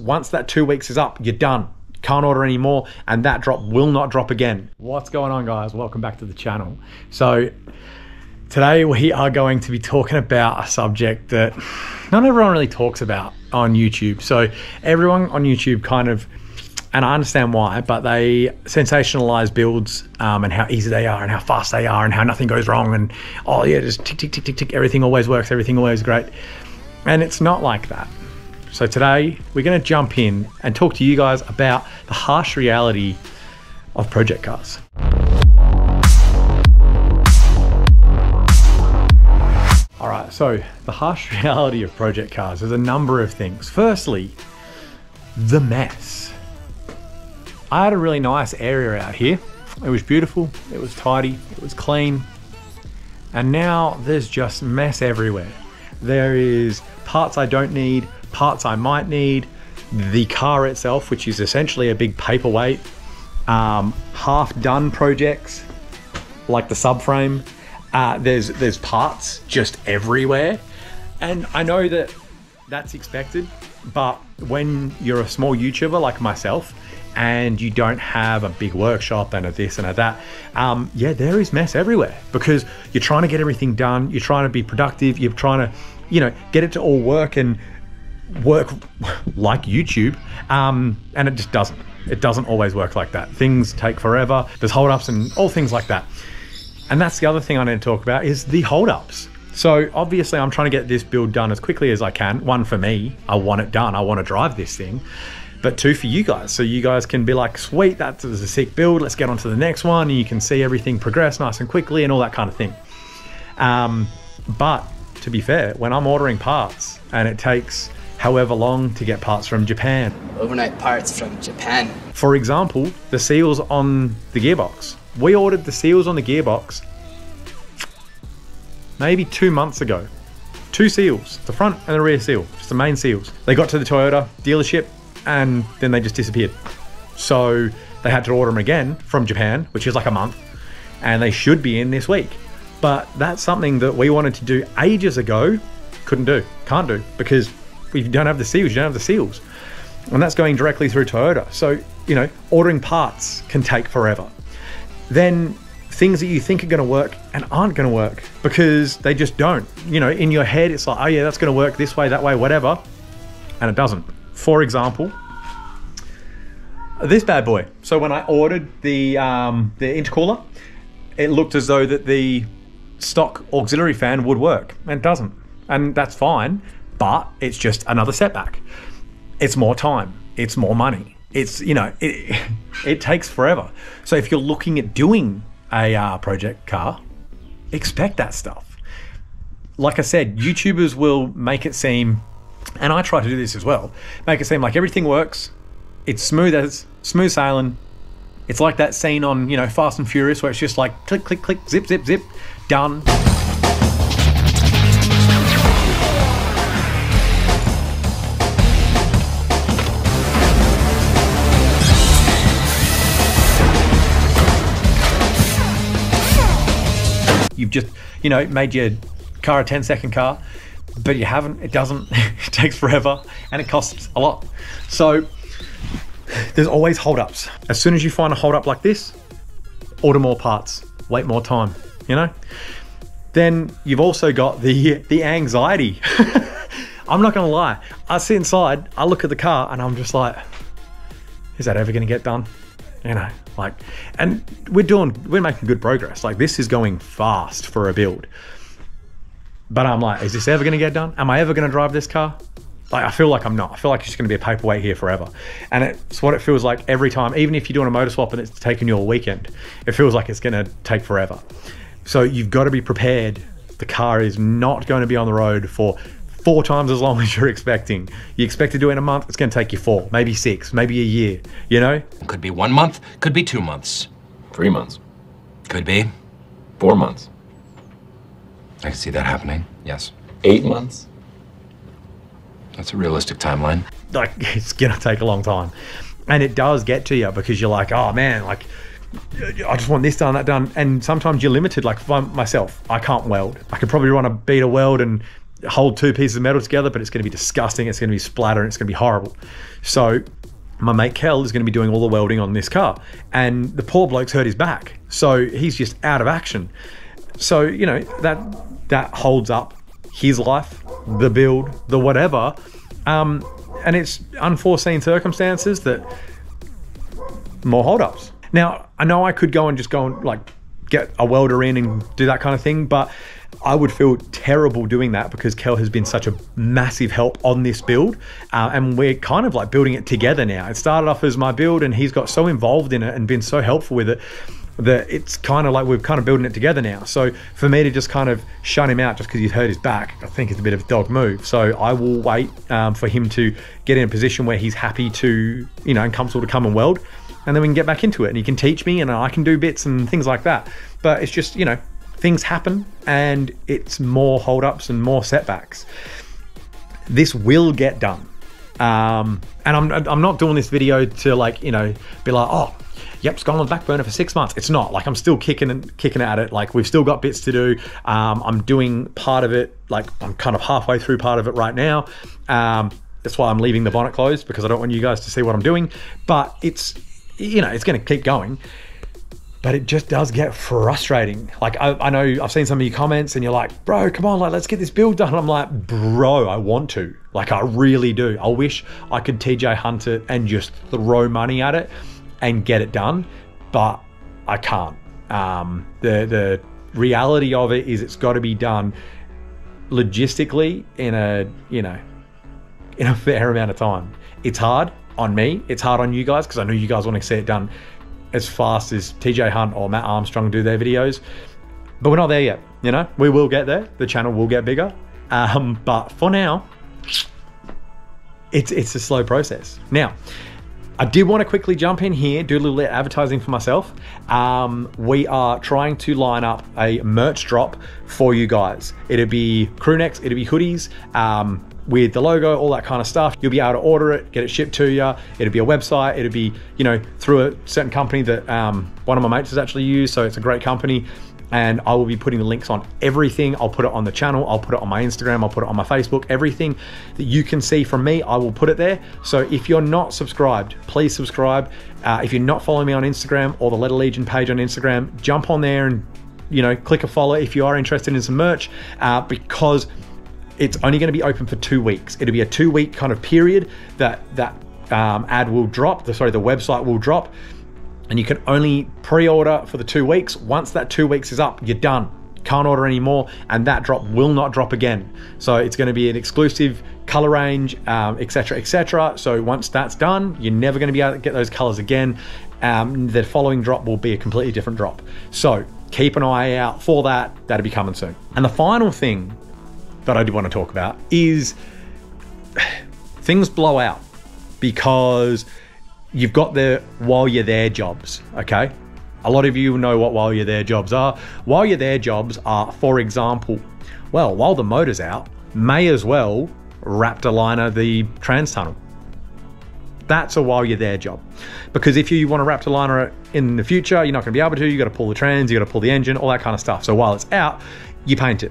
Once that two weeks is up, you're done. Can't order anymore, and that drop will not drop again. What's going on, guys? Welcome back to the channel. So, today we are going to be talking about a subject that not everyone really talks about on YouTube. So, everyone on YouTube kind of and I understand why, but they sensationalize builds um, and how easy they are and how fast they are and how nothing goes wrong and oh yeah, just tick tick tick tick tick, everything always works, everything always great, and it's not like that. So today we're going to jump in and talk to you guys about the harsh reality of project cars. All right, so the harsh reality of project cars is a number of things. Firstly, the mess. I had a really nice area out here. It was beautiful, it was tidy, it was clean, and now there's just mess everywhere. There is parts I don't need, parts I might need, the car itself, which is essentially a big paperweight, um, half done projects like the subframe. Uh, there's there's parts just everywhere, and I know that that's expected. But when you're a small YouTuber like myself, and you don't have a big workshop and a this and a that, um, yeah, there is mess everywhere because you're trying to get everything done. You're trying to be productive. You're trying to, you know, get it to all work and work like YouTube, um, and it just doesn't. It doesn't always work like that. Things take forever. There's holdups and all things like that. And that's the other thing I need to talk about is the holdups. So obviously, I'm trying to get this build done as quickly as I can. One for me, I want it done. I want to drive this thing. But two for you guys, so you guys can be like, sweet, that's a sick build. Let's get on to the next one, and you can see everything progress nice and quickly, and all that kind of thing. Um, but to be fair, when I'm ordering parts and it takes however long to get parts from Japan, overnight parts from Japan. for example, the seals on the gearbox. We ordered the seals on the gearbox maybe two months ago. Two seals, the front and the rear seal, just the main seals. They got to the Toyota dealership and then they just disappeared. So they had to order them again from Japan, which is like a month, and they should be in this week. But that's something that we wanted to do ages ago, couldn't do, can't do, because we don't have the seals, you don't have the seals. And that's going directly through Toyota. So, you know, ordering parts can take forever. Then things that you think are going to work and aren't going to work because they just don't. You know, in your head, it's like, oh yeah, that's going to work this way, that way, whatever. And it doesn't. For example, this bad boy. So when I ordered the um, the intercooler, it looked as though that the stock auxiliary fan would work, and it doesn't. And that's fine, but it's just another setback. It's more time. It's more money. It's you know it it takes forever. So if you're looking at doing a uh, project car, expect that stuff. Like I said, YouTubers will make it seem, and I try to do this as well, make it seem like everything works. It's smooth as smooth sailing. It's like that scene on you know Fast and Furious where it's just like click click click zip zip zip done. Just you know made your car a 10 second car, but you haven't. It doesn't. it takes forever and it costs a lot. So there's always holdups. As soon as you find a holdup like this, order more parts, wait more time, you know? Then you've also got the the anxiety. I'm not gonna lie. I sit inside, I look at the car, and I'm just like, is that ever gonna get done? You know, like, and we're doing, we're making good progress. Like, this is going fast for a build. But I'm like, is this ever gonna get done? Am I ever gonna drive this car? Like, I feel like I'm not. I feel like it's just going to be a paperweight here forever. And it's what it feels like every time. Even if you're doing a motor swap and it's taking you a weekend, it feels like it's going to take forever. So you've got to be prepared. The car is not going to be on the road for four times as long as you're expecting. You expect to do it in a month, it's going to take you four, maybe six, maybe a year, you know? Could be one month, could be two months. Three months. Could be. Four months. I can see that happening. Yes. Eight months. That's a realistic timeline. Like, it's going to take a long time. And it does get to you because you're like, oh man, like, I just want this done, that done. And sometimes you're limited. Like, for myself, I can't weld. I could probably run a beta weld and hold two pieces of metal together, but it's going to be disgusting. It's going to be splatter and it's going to be horrible. So my mate Kel is going to be doing all the welding on this car, and the poor bloke's hurt his back, so he's just out of action. So you know that that holds up his life, the build, the whatever, um, and it's unforeseen circumstances that more holdups. Now I know I could go and just go and like get a welder in and do that kind of thing, but I would feel terrible doing that because Kel has been such a massive help on this build, uh, and we're kind of like building it together now. It started off as my build, and he's got so involved in it and been so helpful with it that it's kind of like we're kind of building it together now. So for me to just kind of shut him out just because he's hurt his back, I think it's a bit of a dog move. So I will wait um, for him to get in a position where he's happy to, you know, and comfortable to come and weld, and then we can get back into it, and he can teach me, and I can do bits and things like that. But it's just, you know, things happen and it's more holdups and more setbacks. This will get done. Um, and I'm, I'm not doing this video to like, you know, be like, oh, yep, it's gone on the back burner for six months. It's not like I'm still kicking and kicking at it. Like we've still got bits to do. Um, I'm doing part of it. Like I'm kind of halfway through part of it right now. Um, that's why I'm leaving the bonnet closed because I don't want you guys to see what I'm doing. But it's, you know, it's going to keep going but it just does get frustrating. Like I, I, know I've seen some of your comments and you're like, bro, come on, like let's get this build done. And I'm like, bro, I want to. Like I really do. I wish I could TJ hunt it and just throw money at it and get it done, but I can't. Um, the the reality of it is it's got to be done logistically in a you know in a fair amount of time. It's hard on me. It's hard on you guys because I know you guys want to see it done as fast as TJ Hunt or Matt Armstrong do their videos. But we're not there yet, you know? We will get there. The channel will get bigger. Um, but for now, it's it's a slow process. Now, I did want to quickly jump in here, do a little advertising for myself. Um, we are trying to line up a merch drop for you guys. It'll be crew necks, it'll be hoodies, um, with the logo, all that kind of stuff. You'll be able to order it, get it shipped to you. It'll be a website. It'll be, you know, through a certain company that um, one of my mates has actually used. So it's a great company. And I will be putting the links on everything. I'll put it on the channel. I'll put it on my Instagram. I'll put it on my Facebook. Everything that you can see from me, I will put it there. So if you're not subscribed, please subscribe. Uh, if you're not following me on Instagram or the Letter Legion page on Instagram, jump on there and you know click a follow if you are interested in some merch uh, because it's only going to be open for two weeks. It'll be a two week kind of period that that um, ad will drop. The, sorry, the website will drop, and you can only pre-order for the two weeks. Once that two weeks is up, you're done. Can't order anymore, and that drop will not drop again. So it's going to be an exclusive color range, etc., um, etc. Et so once that's done, you're never going to be able to get those colors again. Um, the following drop will be a completely different drop. So keep an eye out for that. That'll be coming soon. And the final thing that I do want to talk about is things blow out because you've got the while you're there jobs, okay? A lot of you know what while you're there jobs are. While you're there jobs are, for example, well, while the motor's out, may as well Raptor liner the trans tunnel. That's a while you're there job. Because if you want to Raptor liner in the future, you're not going to be able to. You got to pull the trans, you got to pull the engine, all that kind of stuff. So while it's out, you paint it.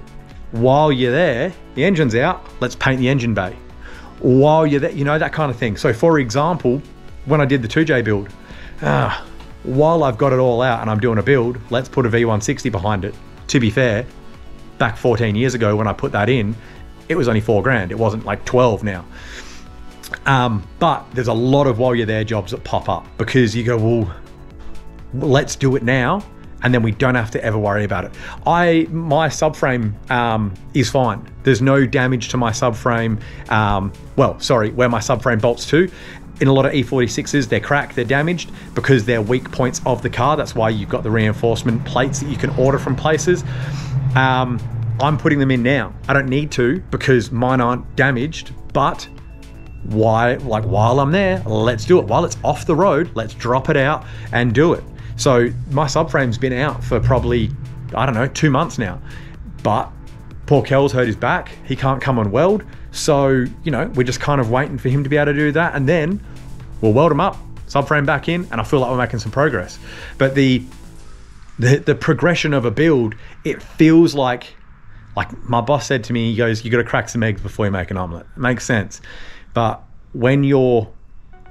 While you're there, the engine's out, let's paint the engine bay. While you're there, you know, that kind of thing. So for example, when I did the 2J build, ah, while I've got it all out and I'm doing a build, let's put a V160 behind it. To be fair, back 14 years ago when I put that in, it was only four grand. It wasn't like 12 now. Um, but there's a lot of while you're there jobs that pop up because you go, well, let's do it now and then we don't have to ever worry about it. I my subframe um, is fine. There's no damage to my subframe. Um, well, sorry, where my subframe bolts to. In a lot of E46s, they're cracked, they're damaged because they're weak points of the car. That's why you've got the reinforcement plates that you can order from places. Um, I'm putting them in now. I don't need to because mine aren't damaged, but why like while I'm there, let's do it. While it's off the road, let's drop it out and do it. So my subframe's been out for probably, I don't know, two months now. But poor Kel's hurt his back. He can't come and weld. So, you know, we're just kind of waiting for him to be able to do that. And then we'll weld him up, subframe back in, and I feel like we're making some progress. But the the, the progression of a build, it feels like like my boss said to me, he goes, "You got to crack some eggs before you make an omelet." It makes sense, but when you're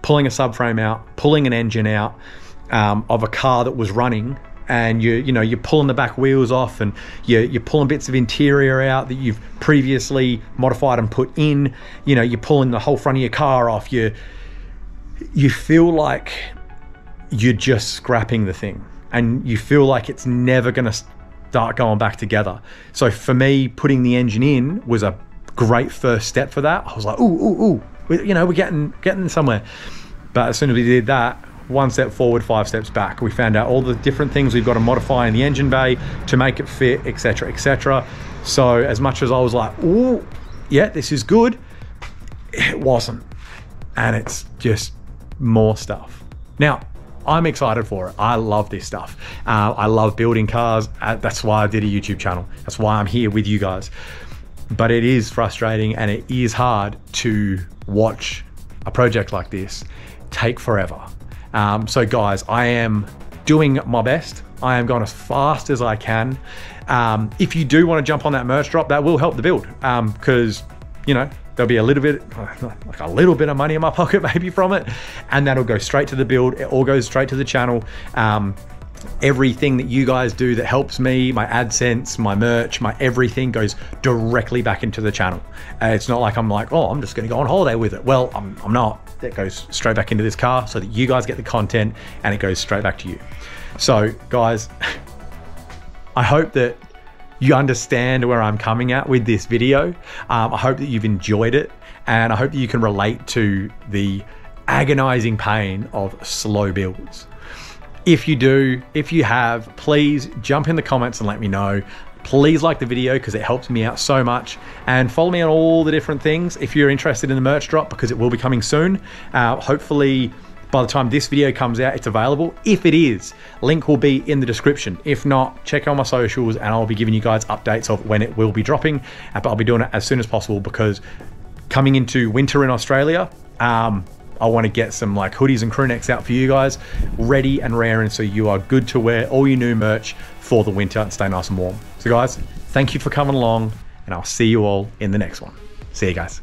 pulling a subframe out, pulling an engine out um, of a car that was running, and you you know you're pulling the back wheels off, and you're you're pulling bits of interior out that you've previously modified and put in. You know you're pulling the whole front of your car off. You you feel like you're just scrapping the thing, and you feel like it's never going to start going back together. So for me, putting the engine in was a great first step for that. I was like, ooh, ooh, ooh, you know, we're getting getting somewhere. But as soon as we did that, one step forward, five steps back. We found out all the different things we've got to modify in the engine bay to make it fit, etc., etc. So as much as I was like, ooh, yeah, this is good, it wasn't, and it's just more stuff. Now, I'm excited for it. I love this stuff. Uh, I love building cars. Uh, that's why I did a YouTube channel. That's why I'm here with you guys. But it is frustrating and it is hard to watch a project like this take forever. Um, so, guys, I am doing my best. I am going as fast as I can. Um, if you do want to jump on that merch drop, that will help the build because, um, you know, there'll be a little bit, like a little bit of money in my pocket maybe from it, and that'll go straight to the build. It all goes straight to the channel. Um, everything that you guys do that helps me, my AdSense, my merch, my everything goes directly back into the channel. Uh, it's not like I'm like, oh, I'm just going to go on holiday with it. Well, I'm, I'm not. It goes straight back into this car so that you guys get the content and it goes straight back to you. So, guys, I hope that you understand where I'm coming at with this video. Um, I hope that you've enjoyed it and I hope that you can relate to the agonizing pain of slow builds. If you do, if you have, please jump in the comments and let me know. Please like the video because it helps me out so much. And follow me on all the different things if you're interested in the merch drop because it will be coming soon. Uh, hopefully, by the time this video comes out, it's available. If it is, link will be in the description. If not, check out my socials and I'll be giving you guys updates of when it will be dropping. Uh, but I'll be doing it as soon as possible because coming into winter in Australia, um, I want to get some like hoodies and crew necks out for you guys, ready and raring so you are good to wear all your new merch for the winter and stay nice and warm. So guys, thank you for coming along and I'll see you all in the next one. See you guys.